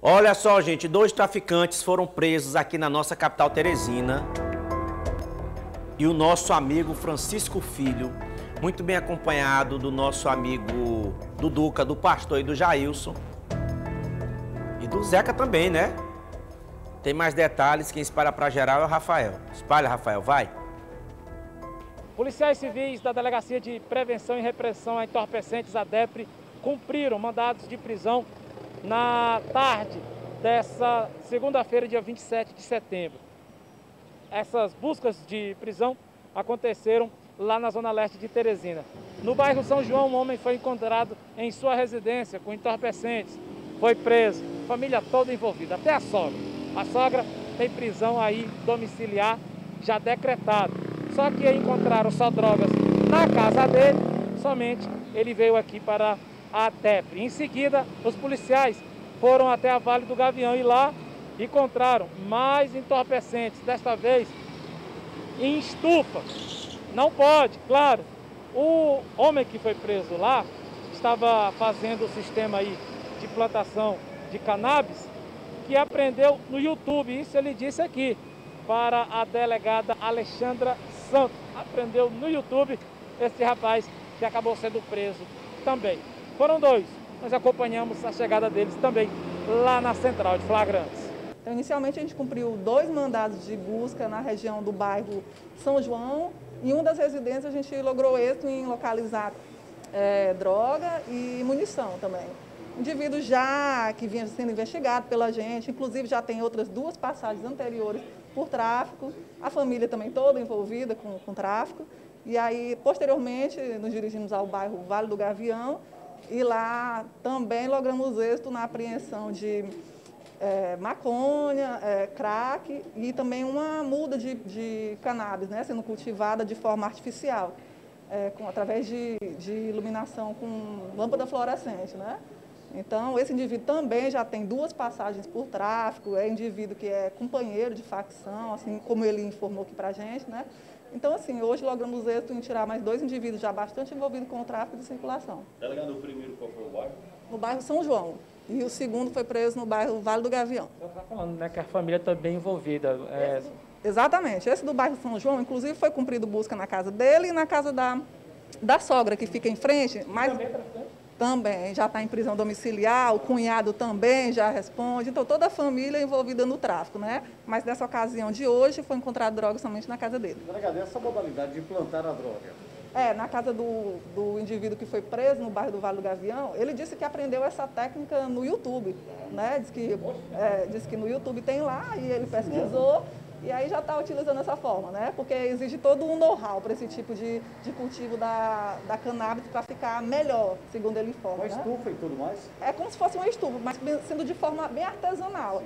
Olha só, gente, dois traficantes foram presos aqui na nossa capital Teresina. E o nosso amigo Francisco Filho, muito bem acompanhado do nosso amigo do Duca, do pastor e do Jailson. E do Zeca também, né? Tem mais detalhes, quem espalha para geral é o Rafael. Espalha, Rafael, vai. Policiais civis da Delegacia de Prevenção e Repressão a Entorpecentes, a DEPRE, cumpriram mandados de prisão na tarde dessa segunda-feira, dia 27 de setembro. Essas buscas de prisão aconteceram lá na zona leste de Teresina. No bairro São João, um homem foi encontrado em sua residência com entorpecentes, foi preso, família toda envolvida, até a sogra. A sogra tem prisão aí domiciliar já decretado. Só que encontraram só drogas na casa dele, somente ele veio aqui para a TEP. Em seguida, os policiais foram até a Vale do Gavião e lá encontraram mais entorpecentes, desta vez em estufa. Não pode, claro. O homem que foi preso lá estava fazendo o sistema aí de plantação de cannabis que aprendeu no YouTube. Isso ele disse aqui para a delegada Alexandra Santos. Aprendeu no YouTube esse rapaz que acabou sendo preso também. Foram dois. Nós acompanhamos a chegada deles também lá na central de flagrantes. Então, inicialmente a gente cumpriu dois mandados de busca na região do bairro São João. Em uma das residências a gente logrou êxito em localizar é, droga e munição também. Indivíduo já que vinha sendo investigado pela gente, inclusive já tem outras duas passagens anteriores por tráfico, a família também toda envolvida com, com tráfico. E aí, posteriormente, nos dirigimos ao bairro Vale do Gavião, e lá também logramos êxito na apreensão de é, maconha, é, crack e também uma muda de, de cannabis, né, sendo cultivada de forma artificial, é, com, através de, de iluminação com lâmpada fluorescente. Né? Então, esse indivíduo também já tem duas passagens por tráfico, é indivíduo que é companheiro de facção, assim como ele informou aqui para a gente, né? Então, assim, hoje logramos êxito em tirar mais dois indivíduos já bastante envolvidos com o tráfico de circulação. Delegado, o primeiro qual foi o bairro? No bairro São João. E o segundo foi preso no bairro Vale do Gavião. Você está falando né, que a família está bem envolvida. É... Exatamente. Esse do bairro São João, inclusive, foi cumprido busca na casa dele e na casa da, da sogra, que fica em frente. Mas... Também é traficante? Também já está em prisão domiciliar, o cunhado também já responde, então toda a família é envolvida no tráfico, né? Mas nessa ocasião de hoje foi encontrado droga somente na casa dele. Delegado, essa modalidade de plantar a droga? É, na casa do, do indivíduo que foi preso no bairro do Vale do Gavião, ele disse que aprendeu essa técnica no YouTube, né? Diz que, é, disse que no YouTube tem lá e ele pesquisou e aí já está utilizando essa forma, né? Porque exige todo um know-how para esse tipo de, de cultivo da, da cannabis para ficar melhor, segundo ele informa. Uma né? estufa e tudo mais? É como se fosse uma estufa, mas sendo de forma bem artesanal.